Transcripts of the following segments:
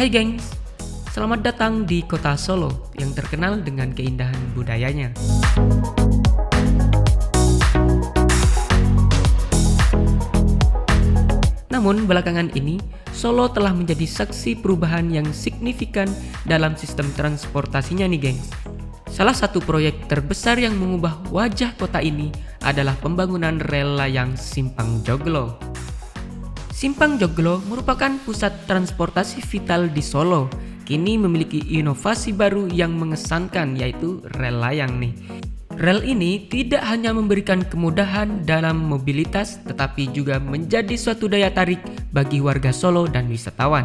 Hai gengs, selamat datang di kota Solo yang terkenal dengan keindahan budayanya. Namun belakangan ini, Solo telah menjadi saksi perubahan yang signifikan dalam sistem transportasinya nih gengs. Salah satu proyek terbesar yang mengubah wajah kota ini adalah pembangunan rel layang Simpang Joglo. Simpang Joglo merupakan pusat transportasi vital di Solo. Kini memiliki inovasi baru yang mengesankan yaitu rel layang nih. Rel ini tidak hanya memberikan kemudahan dalam mobilitas tetapi juga menjadi suatu daya tarik bagi warga Solo dan wisatawan.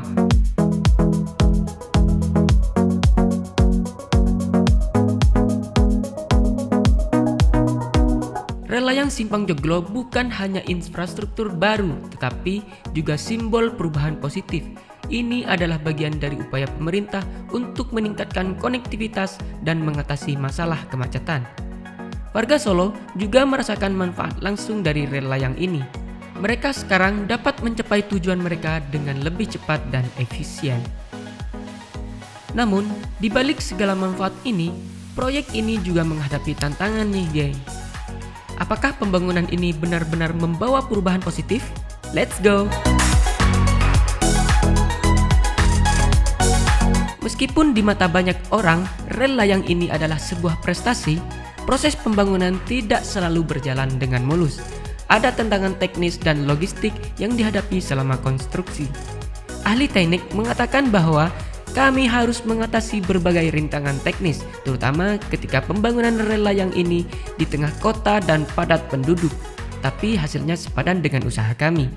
Simpang Joglo bukan hanya infrastruktur baru, tetapi juga simbol perubahan positif. Ini adalah bagian dari upaya pemerintah untuk meningkatkan konektivitas dan mengatasi masalah kemacetan. Warga Solo juga merasakan manfaat langsung dari rel layang ini. Mereka sekarang dapat mencapai tujuan mereka dengan lebih cepat dan efisien. Namun, di balik segala manfaat ini, proyek ini juga menghadapi tantangan nih, geng. Apakah pembangunan ini benar-benar membawa perubahan positif? Let's go! Meskipun di mata banyak orang, rel layang ini adalah sebuah prestasi, proses pembangunan tidak selalu berjalan dengan mulus. Ada tantangan teknis dan logistik yang dihadapi selama konstruksi. Ahli teknik mengatakan bahwa kami harus mengatasi berbagai rintangan teknis, terutama ketika pembangunan rel layang ini di tengah kota dan padat penduduk. Tapi hasilnya sepadan dengan usaha kami.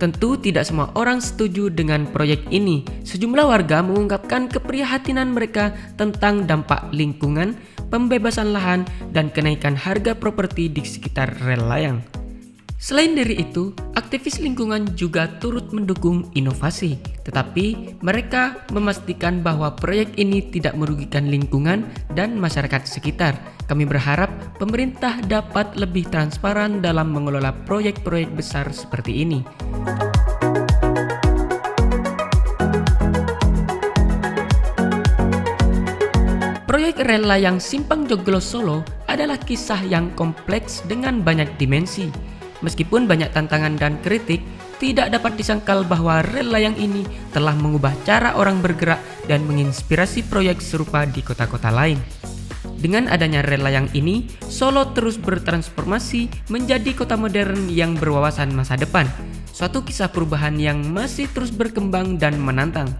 Tentu tidak semua orang setuju dengan proyek ini. Sejumlah warga mengungkapkan keprihatinan mereka tentang dampak lingkungan, pembebasan lahan, dan kenaikan harga properti di sekitar rel layang. Selain dari itu, aktivis lingkungan juga turut mendukung inovasi, tetapi mereka memastikan bahwa proyek ini tidak merugikan lingkungan dan masyarakat sekitar. Kami berharap pemerintah dapat lebih transparan dalam mengelola proyek-proyek besar seperti ini. Proyek rel layang Simpang Joglo Solo adalah kisah yang kompleks dengan banyak dimensi. Meskipun banyak tantangan dan kritik, tidak dapat disangkal bahwa rel layang ini telah mengubah cara orang bergerak dan menginspirasi proyek serupa di kota-kota lain. Dengan adanya rel layang ini, Solo terus bertransformasi menjadi kota modern yang berwawasan masa depan. Suatu kisah perubahan yang masih terus berkembang dan menantang.